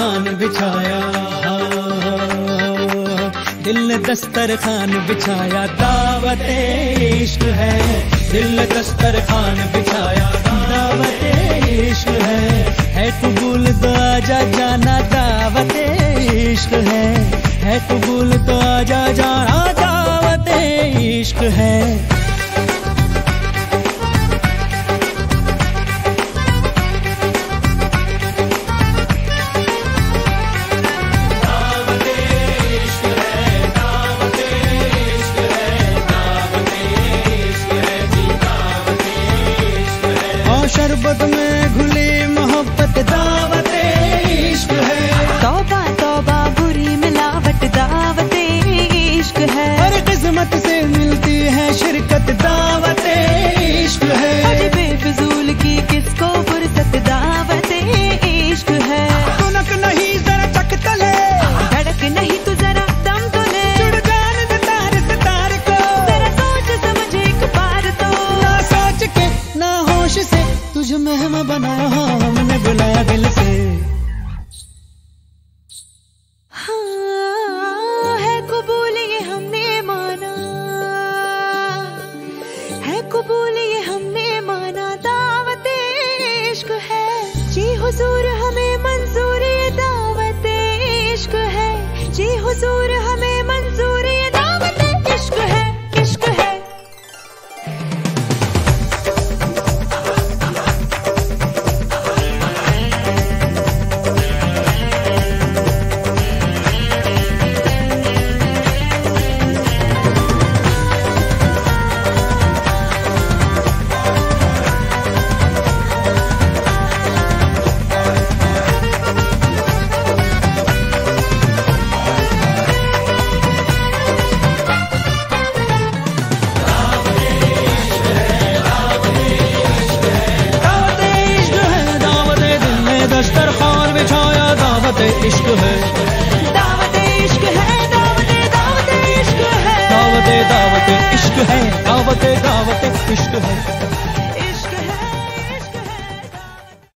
खान बिछाया। दिल दस्तर खान बिछाया। दावत इश्क है। दिल दस्तर खान बिछाया। दावत इश्क है। है कबूल तो आजा जाना। दावत इश्क है। है कबूल तो आजा जाना। दावत इश्क है। शरबत में घुली मोहब्बत दावत इश्क है। तौबा तौबा बुरी मिलावट दावत इश्क है। हर किस्मत से बनाया हमने बुलाया दिल से। हाँ, है हमने माना। है हमने माना दावत इश्क है। जी हुजूर हमें इश्क है। दावत इश्क है दावत दावत इश्क है। दावत दावत इश्क है। दावत दावत इश्क है।